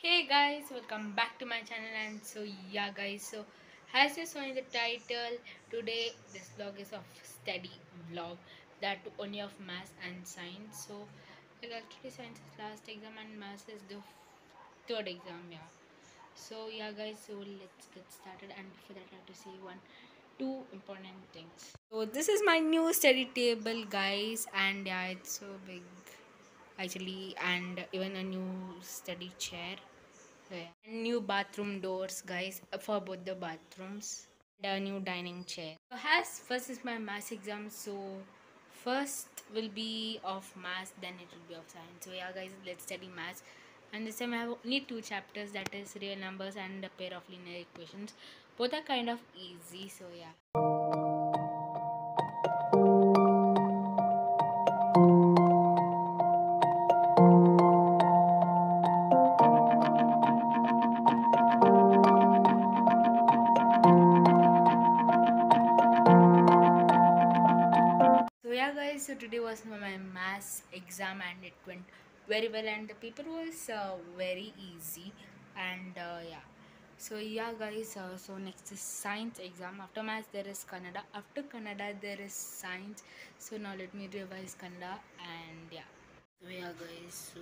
Hey guys, welcome back to my channel and so yeah guys, so as you saw in the title, today this vlog is of study vlog that only of maths and science. So actually science is last exam and maths is the third exam, yeah. So yeah guys, so let's get started and before that I have to say one two important things. So this is my new study table guys and yeah it's so big actually and even a new study chair. Yeah. and new bathroom doors guys for both the bathrooms. And a new dining chair. So as first is my mass exam so first will be of maths then it will be of science. So yeah guys let's study maths and this time i have only two chapters that is real numbers and a pair of linear equations. Both are kind of easy so yeah guys, so today was my maths exam and it went very well and the paper was uh, very easy and uh, yeah. So yeah guys, uh, so next is science exam. After maths there is Kannada. After Kannada there is science. So now let me revise Kannada and yeah. So yeah guys, so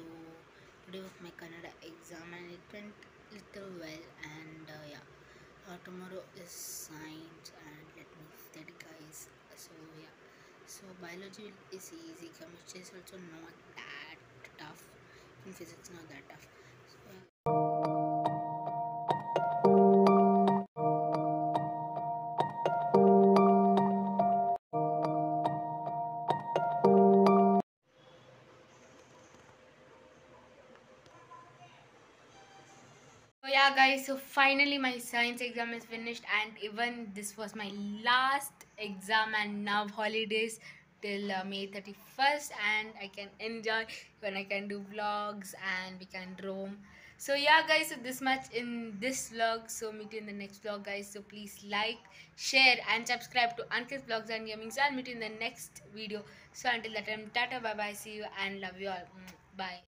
today was my Kannada exam and it went little well and uh, yeah. Tomorrow is science and let me study guys. So yeah. So biology is easy, chemistry is also not that tough, and physics not that tough. So yeah guys, so finally my science exam is finished and even this was my last exam and now holidays till uh, May 31st and I can enjoy when I can do vlogs and we can roam. So yeah guys, so this much in this vlog. So meet you in the next vlog guys. So please like, share and subscribe to Ankith Vlogs and Gaming. So I'll meet you in the next video. So until that time, tata bye bye, see you and love you all. Mm, Bye.